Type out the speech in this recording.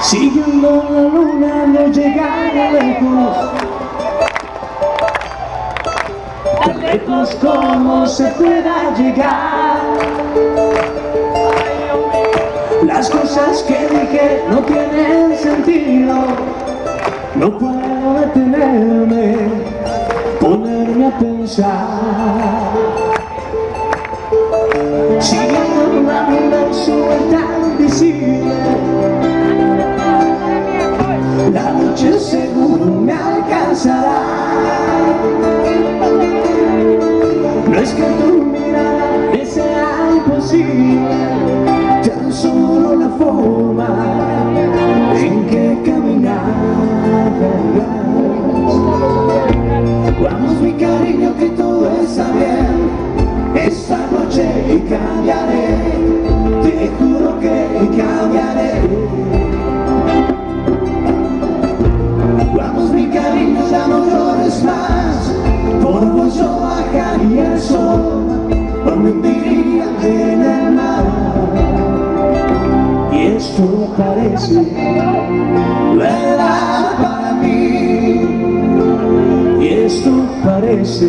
Siguiendo la luna no llegará lejos. Tan lejos como se pueda llegar no tienen sentido. No puedo detenerme, ponerme a pensar. Siguiendo la luna suelta invisible la noche seguro me alcanzará. No es que tu mirada me sea imposible Tan solo la forma Vamos mi cariño, ya no llores más. Por vos yo bajaría el sol me hundiría en el mar. Y esto parece verdad para mí. Y esto parece